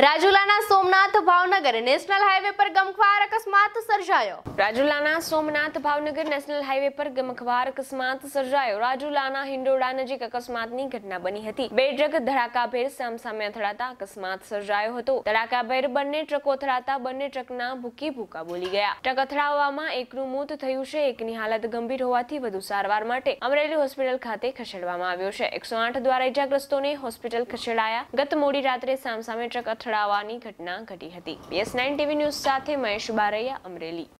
રાજુલાના Somnath Bhavnagar national highway પર ગમખ્વાર અકસ્માત સર્જાયો. રાજુલાના સોમનાથ ભાવનગર નેશનલ હાઈવે પર ગમખવાર અકસ્માત સર્જાયો. રાજુલાના હિંડોળા નજીક અકસ્માતની ઘટના બની હતી. બે ટ્રક ધડાકાભેર સામસામે અથડાતા અકસ્માત સર્જાયો હતો. ધડાકાભેર બંને ટ્રકો અથડાતા બંને ટ્રકના ભૂકી ભૂકા બોલી ગયા. ટ્રક અથડાવવામાં એકનું મોત થયું છે. એકની હાલત ગંભીર હોવાથી વધુ સારવાર માટે અમરેલી હોસ્પિટલ ખાતે ખસેડવામાં આવ્યો છે. એકસો આઠ દ્વારા ઇજાગ્રસ્તોને હોસ્પિટલ ખસેડાયા. ગત મોડી રાત્રે સામસામે ટ્રક અથડાવાની ઘટના ઘટી હતી. બીએસ નાઇન ટીવી ન્યૂઝ સાથે મહેશ બારૈયા, અમરેલી. lì.